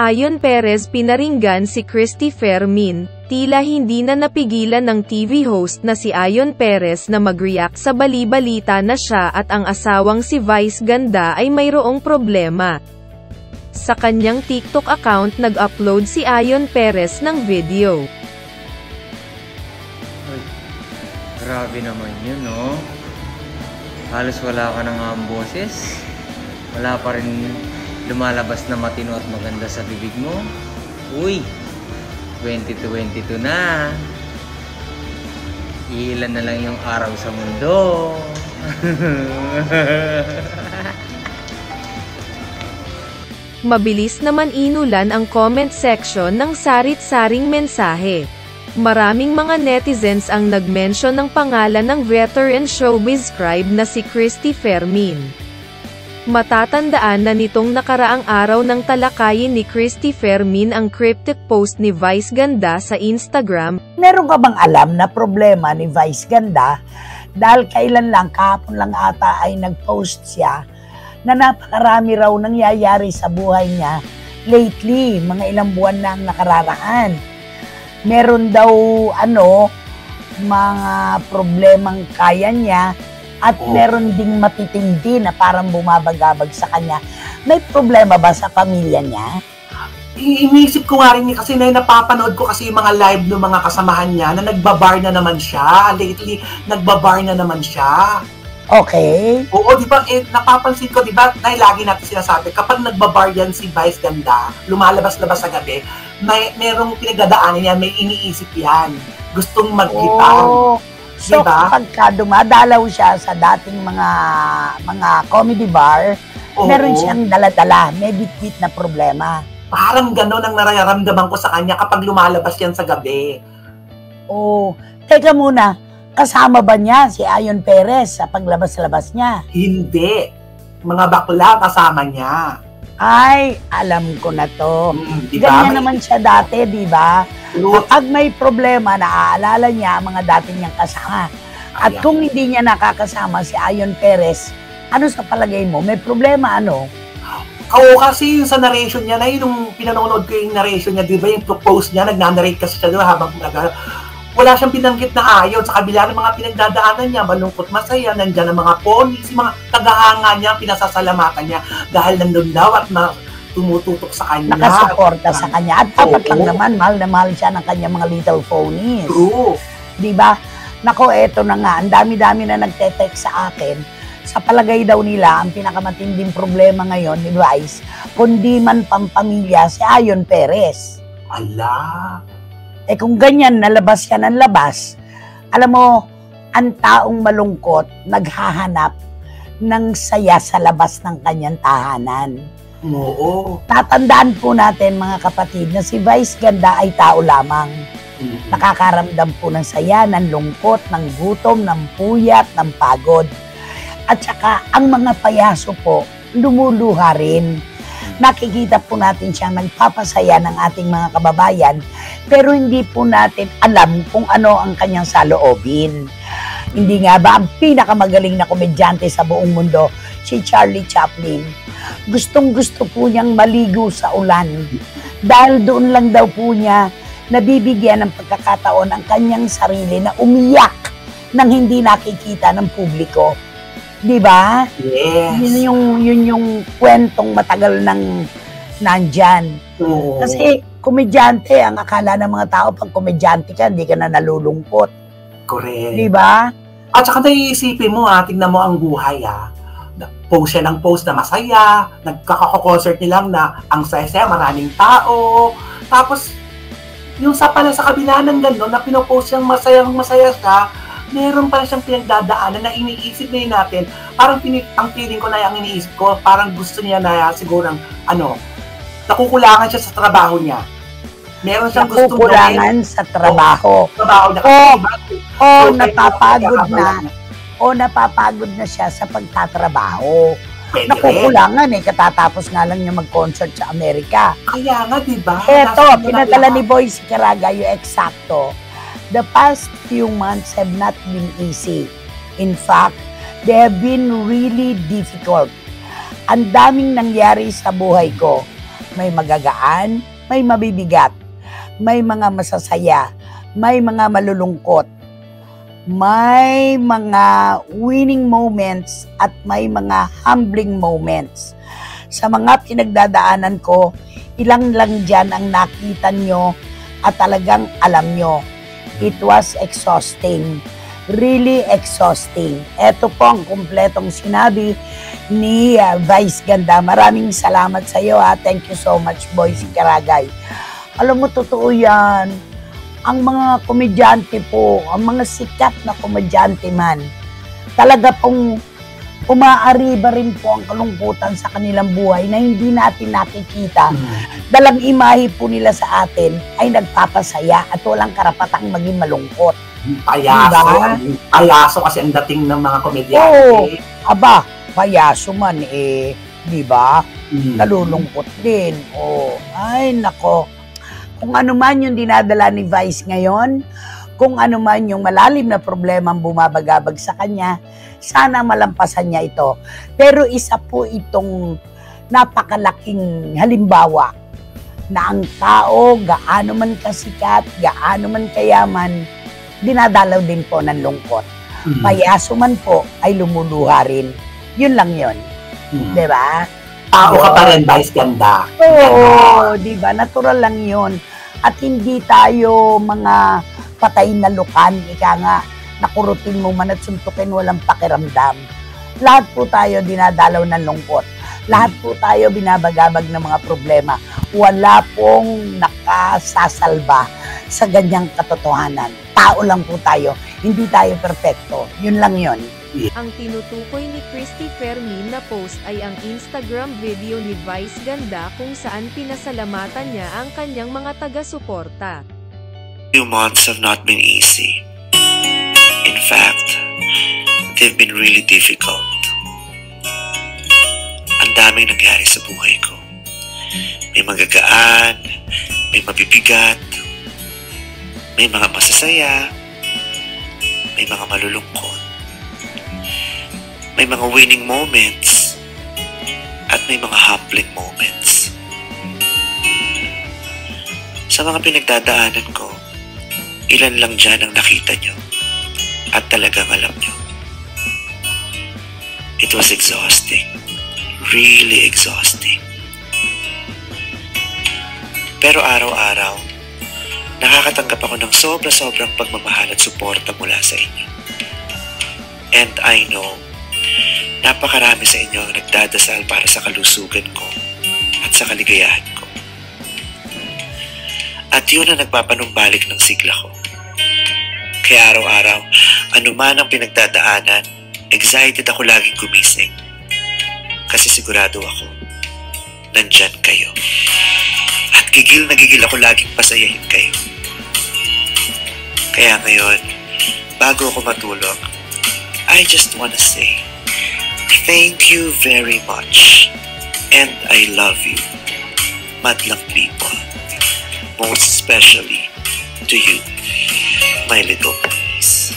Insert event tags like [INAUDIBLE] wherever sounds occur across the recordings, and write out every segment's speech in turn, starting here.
Ayon Perez pinaringgan si Christy Fermin, tila hindi na napigilan ng TV host na si Ayon Perez na mag-react sa bali-balita na siya at ang asawang si Vice Ganda ay mayroong problema. Sa kanyang TikTok account nag-upload si Ayon Perez ng video. Ay, grabe naman yun, no? Halos wala ka na nga boses. Wala pa rin lumalabas na matino at maganda sa bibig mo. Uy, 2022 na. Ilan na lang yung araw sa mundo. [LAUGHS] Mabilis naman inulan ang comment section ng sarit-saring mensahe. Maraming mga netizens ang nag-mention ng pangalan ng veteran showbiz scribe na si Christy Fermin. Matatandaan na nitong nakaraang araw ng talakayin ni Christy Fermin ang cryptic post ni Vice Ganda sa Instagram. Meron ka bang alam na problema ni Vice Ganda dahil kailan lang, kahapon lang ata ay nag-post siya na napakarami raw nangyayari sa buhay niya lately, mga ilang buwan na ang nakararaan. Meron daw ano, mga problemang kaya niya at Oo. meron ding matitindi na parang bumabagabag sa kanya. May problema ba sa pamilya niya? Iniisip ko nga rin kasi na napapanood ko kasi yung mga live ng mga kasamahan niya na nagbabar na naman siya. Lately, nagbabar na naman siya. Okay. Oo, di ba, eh, napapansin ko, di ba, dahil lagi natin sinasabi, kapag nagbabar yan si Vice Ganda, lumalabas-labas sa gabi, may merong pinagdadaanan yan, may iniisip yan. Gustong maglitang. Oh. So, Diba? pagka dumadalaw siya sa dating mga mga comedy bar, Oo. meron siyang dala-dala, may bitbit na problema. Parang ganon ang nararamdaman ko sa kanya kapag lumalabas yan sa gabi. Oh, teka muna, kasama ba niya si Ayon Perez sa paglabas-labas niya? Hindi. Mga bakla kasama niya. Ay, alam ko na to. Mm, di ba? Ganyan naman siya dati, di ba? Kapag may problema, naaalala niya ang mga dati niyang kasama. At Ayan. kung hindi niya nakakasama si Ayon Perez, ano sa palagay mo? May problema, ano? Oo, kasi yung sa narration niya, na yun yung pinanonood ko yung narration niya, di ba yung post niya, nagnanarrate kasi siya, di ba, habang nag wala siyang binanggit na ayon sa kabila ng mga pinagdadaanan niya, malungkot masaya, nandiyan ang mga ponies, yung mga tagahanga niya, pinasasalamatan niya dahil nandun daw at na tumututok sa kanya. Nakasuporta sa kanya. At dapat lang naman, mahal na mahal siya ng kanyang mga little phonies. True. Di ba? Nako, eto na nga. Ang dami-dami na nagte-text sa akin. Sa palagay daw nila, ang pinakamatinding problema ngayon ni Vice, kundi man pampamilya si Ayon Perez. Ala. Eh kung ganyan, nalabas yan ang labas, alam mo, ang taong malungkot, naghahanap ng saya sa labas ng kanyang tahanan. Oo. Tatandaan po natin mga kapatid na si Vice Ganda ay tao lamang. Mm. Nakakaramdam po ng saya, ng lungkot, ng gutom, ng puyat, ng pagod. At saka ang mga payaso po, lumuluha rin. Nakikita po natin siyang nagpapasaya ng ating mga kababayan, pero hindi po natin alam kung ano ang kanyang saloobin. Hindi nga ba ang pinakamagaling na komedyante sa buong mundo, si Charlie Chaplin, gustong gusto po niyang maligo sa ulan. Dahil doon lang daw po niya nabibigyan ng pagkakataon ang kanyang sarili na umiyak nang hindi nakikita ng publiko. Di ba? Yes. Yun yung, yun yung kwentong matagal nang nandyan. Oo. Kasi komedyante, ang akala ng mga tao, pag komedyante ka, hindi ka na nalulungkot. Correct. Di ba? At saka naiisipin mo ha, tignan mo ang buhay ha. Na- Post siya ng post na masaya, nagkaka-concert nilang na ang saya-saya, maraming tao. Tapos, yung sa pala sa kabila ng gano'n, na pinopost siyang masayang masaya siya, meron pala siyang pinagdadaanan na iniisip na yun natin. Parang pini- ang feeling ko na yung iniisip ko, parang gusto niya na siguro ano, nakukulangan siya sa trabaho niya. Meron siyang gustong gawin. Nakukulangan sa trabaho. Trabaho niya. Oo. Kasi iba, O So, napapagod na. kailangan- O napapagod na siya sa pagtatrabaho. Pwede rin. Nakukulangan eh, katatapos nga lang niya mag-concert sa Amerika. Kaya nga, di ba? Eto, pinadala ni Boyce Caraga yung eksakto. The past few months have not been easy. In fact, they have been really difficult. Ang daming nangyari sa buhay ko. May magagaan, may mabibigat, may mga masasaya, may mga malulungkot, may mga winning moments at may mga humbling moments. Sa mga pinagdadaanan ko, ilang lang dyan ang nakita nyo at talagang alam nyo. It was exhausting. Really exhausting. Ito po ang kumpletong sinabi ni uh, Vice Ganda. Maraming salamat sa iyo ha. Thank you so much, Boy si Karagay. Alam mo, totoo yan. Ang mga komedyante po, ang mga sikat na komedyante man, talaga pong umaariba rin po ang kalungkutan sa kanilang buhay na hindi natin nakikita. Dalang imahe po nila sa atin ay nagpapasaya at walang karapatang maging malungkot. Payaso. Diba? Payaso kasi ang dating ng mga komedyante. Oo. Aba, payaso man eh, di ba? Mm. Nalulungkot din. Oh, ay nako. Kung ano man yung dinadala ni Vice ngayon, kung ano man yung malalim na problema ang bumabagabag sa kanya, sana malampasan niya ito. Pero isa po itong napakalaking halimbawa na ang tao, gaano man kasikat, gaano man kayaman, dinadalaw din po ng lungkot. Mm. Payaso man po ay lumuluha rin. Yun lang yun. Mm. Di ba? Tao ka pa rin, Vice Ganda. Oo, di ba? Natural lang yun. At hindi tayo mga patay na lukan, ika nga, nakurutin mo man at suntukin walang pakiramdam. Lahat po tayo dinadalaw ng lungkot. Lahat po tayo binabagabag ng mga problema. Wala pong nakasasalba sa ganyang katotohanan. Tao lang po tayo. Hindi tayo perfecto. Yun lang yun. Ang tinutukoy ni Christy Fermin na post ay ang Instagram video ni Vice Ganda kung saan pinasalamatan niya ang kanyang mga taga-suporta. Few months have not been easy. In fact, they've been really difficult. Ang daming nangyari sa buhay ko. May magagaan, may mabibigat, may mga masasaya, may mga malulungkot, may mga winning moments, at may mga humbling moments. Sa mga pinagdadaanan ko, ilan lang dyan ang nakita nyo at talagang alam nyo. It was exhausting. Really exhausting. Pero araw-araw, nakakatanggap ako ng sobra-sobrang pagmamahal at suporta mula sa inyo. And I know, napakarami sa inyo ang nagdadasal para sa kalusugan ko at sa kaligayahan ko. At yun ang nagpapanumbalik ng sigla ko. Kaya araw-araw, anuman ang pinagdadaanan, excited ako laging gumising. Kasi sigurado ako, nandyan kayo. At gigil na gigil ako laging pasayahin kayo. Kaya ngayon, bago ako matulog, I just wanna say, thank you very much. And I love you, madlang people. Most especially to you, my little ponies.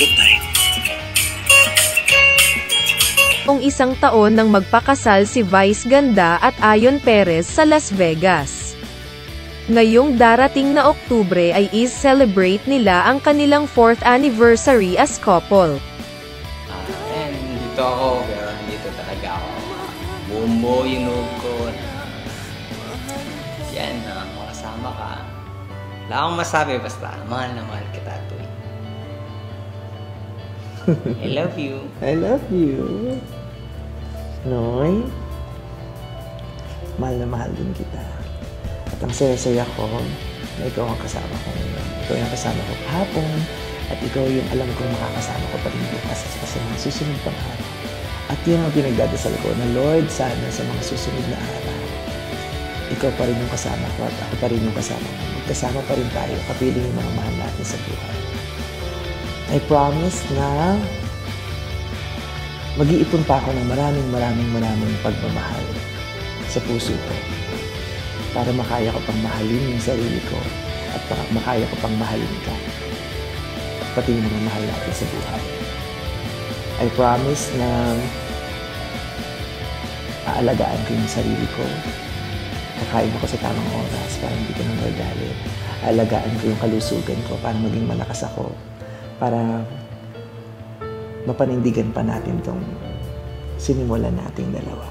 Good night. Noong isang taon nang magpakasal si Vice Ganda at Ayon Perez sa Las Vegas. Ngayong darating na Oktubre ay is-celebrate nila ang kanilang 4th anniversary as couple. Ah, and dito ako, pero dito talaga ako. Bumbo yung ko. Yan, ah, makasama ka. Wala akong masabi, basta mahal na mahal kita, Tuy. [LAUGHS] I love you. I love you. Noy, mahal na mahal din kita. At ang saya-saya ko na ikaw ang kasama ko ngayon. Ikaw yung kasama ko kahapon. At ikaw yung alam kong makakasama ko pa rin bukas sa mga susunod pang araw. At yun ang pinagdadasal ko na Lord, sana sa mga susunod na araw, ikaw pa rin yung kasama ko at ako pa rin yung kasama mo. Magkasama pa rin tayo, kapiling yung mga mahal natin sa buhay. I promise na mag-iipon pa ako ng maraming maraming maraming pagmamahal sa puso ko para makaya ko pang mahalin yung sarili ko at para makaya ko pang mahalin ka at pati yung mga mahal natin sa buhay. I promise na Aalagaan ko yung sarili ko. Kakain ako sa tamang oras para hindi ko nang magalit. Aalagaan ko yung kalusugan ko para maging malakas ako. Para mapanindigan pa natin tong sinimulan nating dalawa.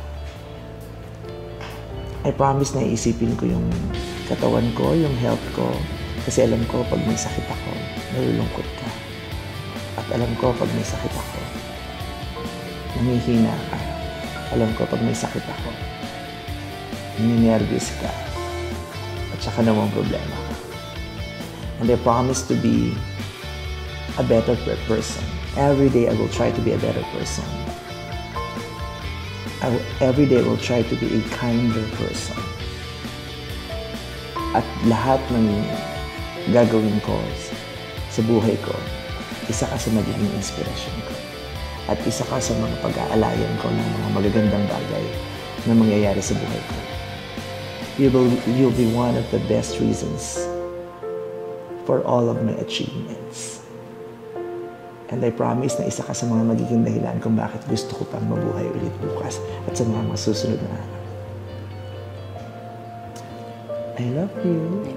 I promise na iisipin ko yung katawan ko, yung health ko. Kasi alam ko pag may sakit ako, nalulungkot ka. At alam ko pag may sakit ako, namihina ka. Alam ko pag may sakit ako, nininervous ka. At saka namang problema ka. And I promise to be a better per- person. Every day I will try to be a better person. I will, every day I will try to be a kinder person. At lahat ng gagawin ko sa buhay ko, isa ka sa magiging inspiration ko. At isa ka sa mga pag-aalayan ko ng mga magagandang bagay na mangyayari sa buhay ko. You will, you'll be one of the best reasons for all of my achievements. And I promise na isa ka sa mga magiging dahilan kung bakit gusto ko pang mabuhay ulit bukas at sa mga masusunod na araw. I love you.